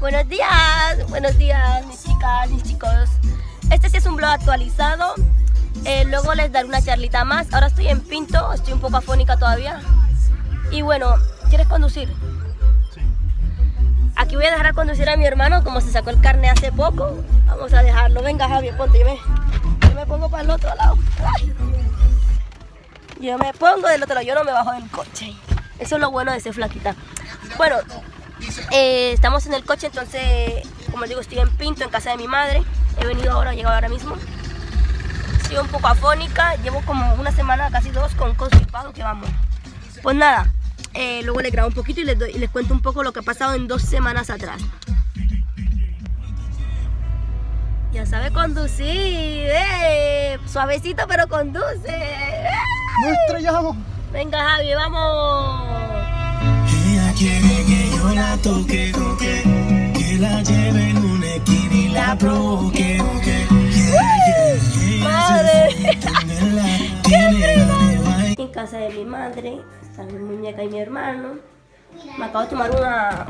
Buenos días, buenos días mis chicas, mis chicos. Este sí es un blog actualizado. Eh, luego les daré una charlita más. Ahora estoy en Pinto, estoy un poco afónica todavía. Y bueno, ¿quieres conducir? Sí. Aquí voy a dejar a conducir a mi hermano, como se sacó el carne hace poco. Vamos a dejarlo. Venga, Javi, ponte, yo me, yo me pongo para el otro lado. Ay. Yo me pongo del otro lado, yo no me bajo del coche. Eso es lo bueno de ser flaquita. Bueno, eh, estamos en el coche, entonces, como les digo, estoy en Pinto, en casa de mi madre. He venido ahora, he llegado ahora mismo. Estoy un poco afónica, llevo como una semana, casi dos, con constipado que vamos. Pues nada, eh, luego les grabo un poquito y les, doy- y les cuento un poco lo que ha pasado en dos semanas atrás. Ya sabe conducir, eh, suavecito pero conduce. ¡No estrellamos! Venga Javi, vamos. Quiere que yo la toque, toque, que la lleve en una esquina y la provoque, que Madre. bailar. En casa de mi madre, está mi muñeca y mi hermano. Me acabo de tomar una,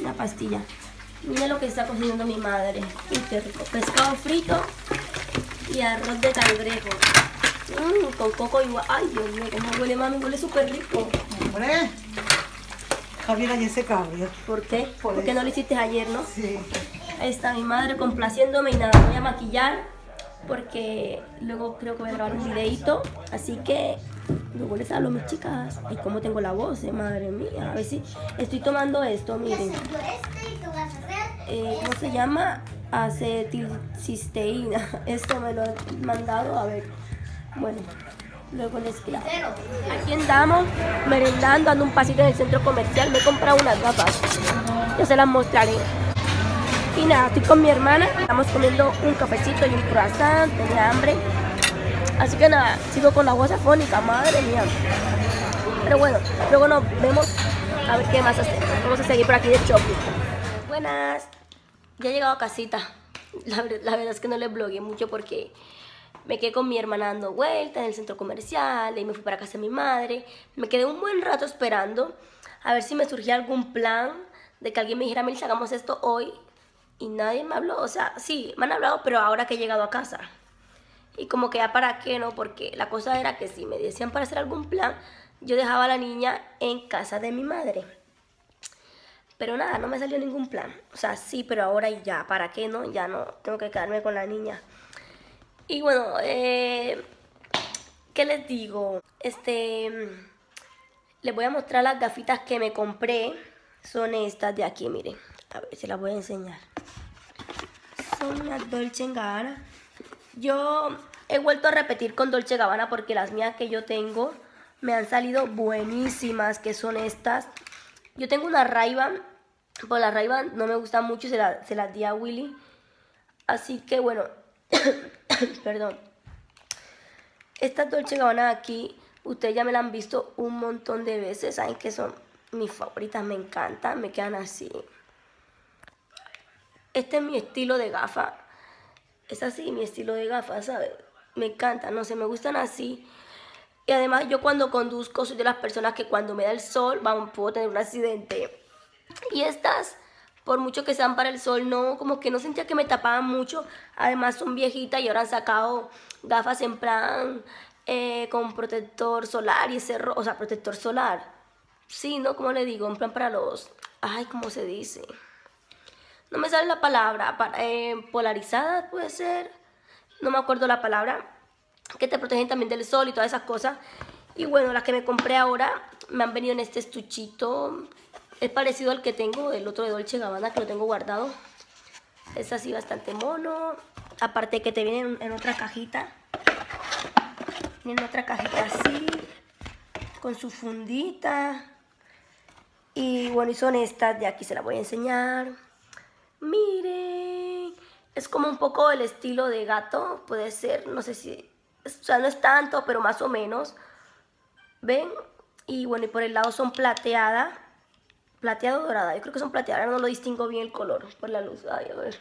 una pastilla. Miren lo que está cocinando mi madre. Uy, qué rico. Pescado frito y arroz de cangrejo. Mm, con coco igual. Ay, Dios mío, cómo huele, mami. Huele súper rico. ¡Hombre! Javier ayer se cambió. ¿Por qué? Por Porque eso. no lo hiciste ayer, ¿no? Sí. Ahí está mi madre complaciéndome y nada, me voy a maquillar porque luego creo que voy a grabar un videito. Así que luego les hablo, mis chicas. Ay, cómo tengo la voz, eh, madre mía. A ver si estoy tomando esto, miren. Eh, ¿Cómo se llama? Acetilcisteína. Esto me lo han mandado, a ver. Bueno, luego les clavo. Aquí andamos merendando, dando un pasito en el centro comercial. Me he comprado unas gafas. Yo se las mostraré. Y nada, estoy con mi hermana. Estamos comiendo un cafecito y un croissant. Tenía hambre. Así que nada, sigo con la voz afónica, madre mía. Pero bueno, luego nos vemos a ver qué más hacemos. Vamos a seguir por aquí de shopping. Buenas. Ya he llegado a casita. La, ver- la verdad es que no le blogueé mucho porque me quedé con mi hermana dando vueltas en el centro comercial y me fui para casa de mi madre. Me quedé un buen rato esperando a ver si me surgía algún plan de que alguien me dijera, Melissa, hagamos esto hoy. Y nadie me habló. O sea, sí, me han hablado, pero ahora que he llegado a casa. Y como que ya para qué, ¿no? Porque la cosa era que si me decían para hacer algún plan, yo dejaba a la niña en casa de mi madre. Pero nada, no me salió ningún plan. O sea, sí, pero ahora y ya, ¿para qué, no? Ya no, tengo que quedarme con la niña. Y bueno, eh, ¿qué les digo? Este, les voy a mostrar las gafitas que me compré. Son estas de aquí, miren. A ver si las voy a enseñar. Son las Dolce Gabbana. Yo he vuelto a repetir con Dolce Gabbana porque las mías que yo tengo me han salido buenísimas, que son estas. Yo tengo una Ray-Ban, pero la Ray-Ban no me gusta mucho, se, la- se las di a Willy. Así que bueno, perdón. Estas Dolce Gabbana aquí, ustedes ya me la han visto un montón de veces, saben que son mis favoritas, me encantan, me quedan así. Este es mi estilo de gafa. Es así mi estilo de gafas, ¿sabes? Me encanta, no sé, me gustan así. Y además yo cuando conduzco soy de las personas que cuando me da el sol, vamos, puedo tener un accidente. Y estas, por mucho que sean para el sol, no, como que no sentía que me tapaban mucho. Además son viejitas y ahora han sacado gafas en plan eh, con protector solar y ese, o sea, protector solar. Sí, ¿no? Como le digo, en plan para los, ay, ¿cómo se dice? No me sale la palabra, para, eh, polarizadas puede ser, no me acuerdo la palabra, que te protegen también del sol y todas esas cosas. Y bueno, las que me compré ahora me han venido en este estuchito, es parecido al que tengo, el otro de Dolce Gabbana que lo tengo guardado. Es así bastante mono, aparte que te viene en, otra cajita, viene en otra cajita así, con su fundita. Y bueno, y son estas de aquí, se las voy a enseñar. Miren, es como un poco el estilo de gato, puede ser, no sé si, o sea, no es tanto, pero más o menos. ¿Ven? Y bueno, y por el lado son plateada, plateado dorada, yo creo que son plateadas, ahora no lo distingo bien el color por la luz, ay, a ver.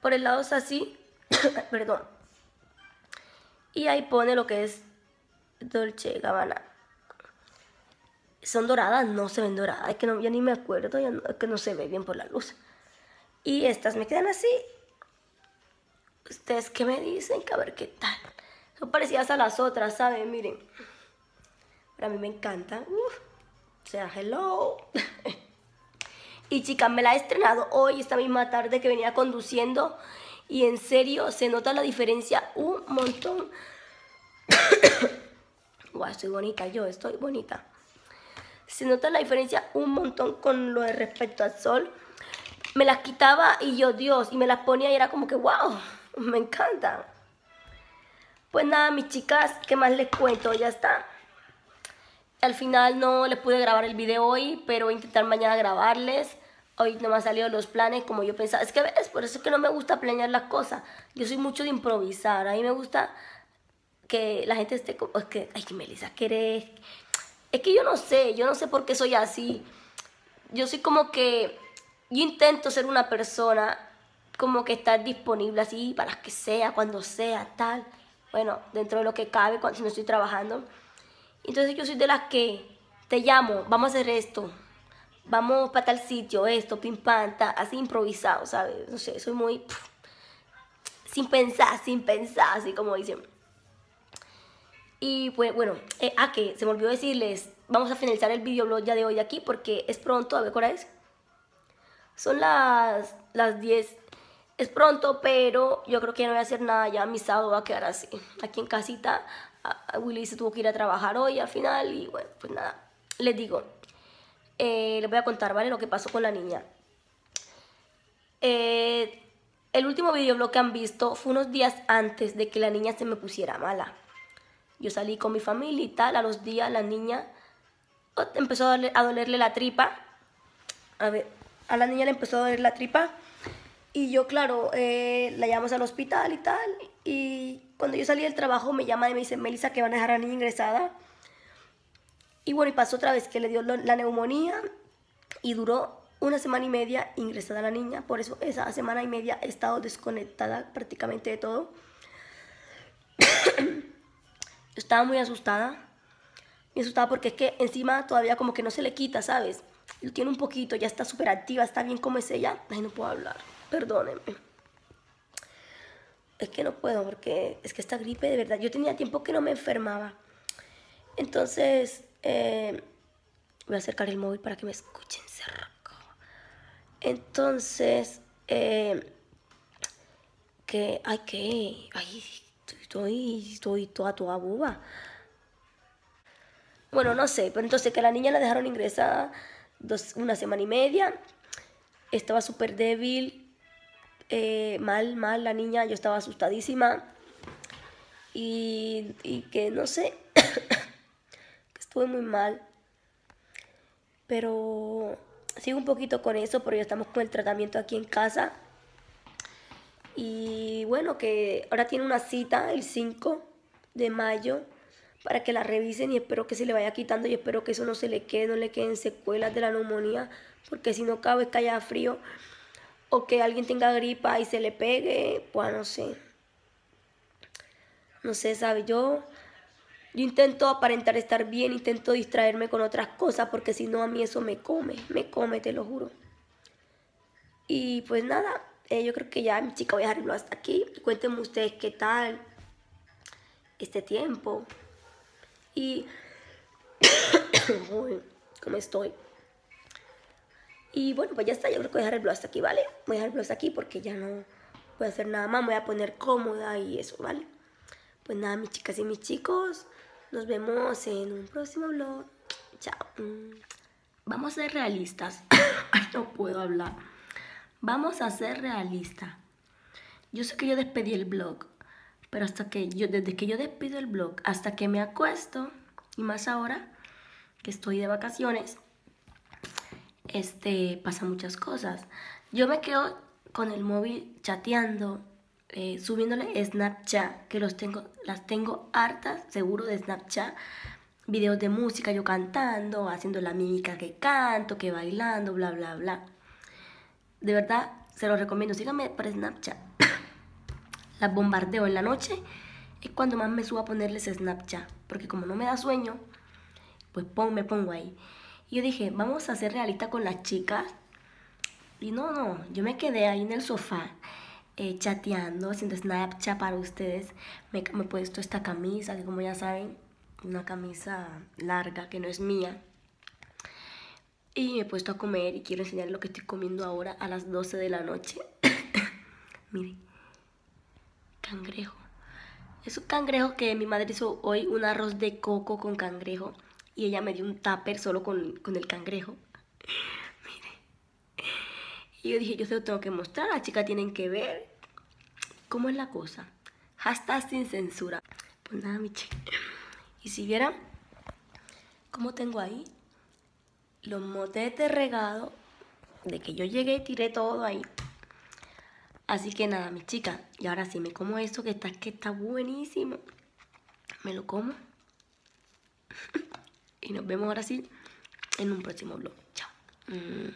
Por el lado es así, perdón. Y ahí pone lo que es Dolce Gabbana. son doradas, no se ven doradas, es que no, ya ni me acuerdo, ya no- es que no se ve bien por la luz. Y estas me quedan así. ¿Ustedes qué me dicen? A ver qué tal. Son parecidas a las otras, ¿saben? Miren. Pero a mí me encantan. Uf. Sea, hello. y chicas, me la he estrenado hoy, esta misma tarde que venía conduciendo. Y en serio, se nota la diferencia un montón. Guau, estoy bonita, yo estoy bonita. Se nota la diferencia un montón con lo de respecto al sol. Me las quitaba y yo, Dios, y me las ponía y era como que, wow, me encanta. Pues nada, mis chicas, ¿qué más les cuento? Ya está. Al final no les pude grabar el video hoy, pero voy a intentar mañana grabarles. Hoy no me han salido los planes como yo pensaba. Es que ves, por eso es que no me gusta planear las cosas. Yo soy mucho de improvisar. A mí me gusta que la gente esté como, es que, ay, Melissa, ¿qué eres? Es que yo no sé, yo no sé por qué soy así. Yo soy como que, yo intento ser una persona como que estar disponible así para las que sea, cuando sea, tal. Bueno, dentro de lo que cabe, cuando, no estoy trabajando. Entonces yo soy de las que te llamo, vamos a hacer esto, vamos para tal sitio, esto, pim pam, así improvisado, ¿sabes? No sé, soy muy sin pensar, sin pensar, así como dicen. Y pues bueno, eh, ah, que se me olvidó decirles, vamos a finalizar el videoblog ya de hoy aquí porque es pronto, a ver, ¿qué hora es? Son las, las 10. Es pronto, pero yo creo que no voy a hacer nada, ya mi sábado va a quedar así. Aquí en casita, Willy se tuvo que ir a trabajar hoy al final y bueno, pues nada, les digo, eh, les voy a contar, ¿vale? Lo que pasó con la niña. Eh, el último videoblog que han visto fue unos días antes de que la niña se me pusiera mala. Yo salí con mi familia y tal, a los días la niña oh, empezó a, doler- a dolerle la tripa. A ver, a la niña le empezó a doler la tripa. Y yo, claro, eh, la llamamos al hospital y tal. Y cuando yo salí del trabajo me llama y me dice, Melissa, que van a dejar a la niña ingresada. Y bueno, y pasó otra vez que le dio la neumonía y duró una semana y media ingresada la niña. Por eso esa semana y media he estado desconectada prácticamente de todo. Estaba muy asustada. Muy asustada porque es que encima todavía como que no se le quita, ¿sabes? Lo tiene un poquito, ya está súper activa, está bien como es ella. Ay, no puedo hablar, perdónenme. Es que no puedo porque es que esta gripe de verdad, yo tenía tiempo que no me enfermaba. Entonces, eh, voy a acercar el móvil para que me escuchen cerca. Entonces, eh, que, ay, que, ay, estoy, estoy toda, toda boba. Bueno, no sé, pero entonces que la niña la dejaron ingresada dos, una semana y media. Estaba súper débil, eh, mal, mal la niña, yo estaba asustadísima. Y, que no sé, que estuve muy mal. Pero sigo un poquito con eso, pero ya estamos con el tratamiento aquí en casa. Y bueno, que ahora tiene una cita el 5 de mayo para que la revisen y espero que se le vaya quitando y espero que eso no se le quede, no le queden secuelas de la neumonía, porque si no cabe que haya frío o que alguien tenga gripa y se le pegue, pues no sé. No sé, ¿sabe? Yo, yo intento aparentar estar bien, intento distraerme con otras cosas, porque si no a mí eso me come, me come, te lo juro. Y pues nada, eh, yo creo que ya, mi chica, voy a dejarlo hasta aquí. Cuéntenme ustedes qué tal este tiempo. Y Uy, cómo estoy. Y bueno, pues ya está, yo creo que voy a dejar el blog hasta aquí, ¿vale? Voy a dejar el blog hasta aquí porque ya no voy a hacer nada más, me voy a poner cómoda y eso, ¿vale? Pues nada, mis chicas y mis chicos, nos vemos en un próximo vlog. Chao. Vamos a ser realistas. No puedo hablar. Vamos a ser realistas. Yo sé que yo despedí el blog, pero hasta que yo, desde que yo despido el blog hasta que me acuesto, y más ahora que estoy de vacaciones, este, pasan muchas cosas. Yo me quedo con el móvil chateando, eh, subiéndole Snapchat, que los tengo, las tengo hartas, seguro de Snapchat. Videos de música, yo cantando, haciendo la mímica que canto, que bailando, bla, bla, bla. De verdad, se los recomiendo. Síganme por Snapchat. Las bombardeo en la noche. Es cuando más me subo a ponerles Snapchat. Porque como no me da sueño, pues pon, me pongo ahí. Y yo dije, vamos a ser realistas con las chicas. Y no, no, yo me quedé ahí en el sofá eh, chateando, haciendo Snapchat para ustedes. Me, me he puesto esta camisa, que como ya saben, una camisa larga que no es mía. Y me he puesto a comer y quiero enseñar lo que estoy comiendo ahora a las 12 de la noche. Miren, cangrejo. Es un cangrejo que mi madre hizo hoy un arroz de coco con cangrejo y ella me dio un tupper solo con, con el cangrejo. Miren. Y yo dije, yo se lo tengo que mostrar, las chicas tienen que ver cómo es la cosa. Hashtag sin censura. Pues nada, mi chica. Y si vieran cómo tengo ahí los motetes regados de que yo llegué y tiré todo ahí. Así que nada, mi chica. Y ahora sí me como esto que está, que está buenísimo. Me lo como. y nos vemos ahora sí en un próximo vlog. Chao. Mm.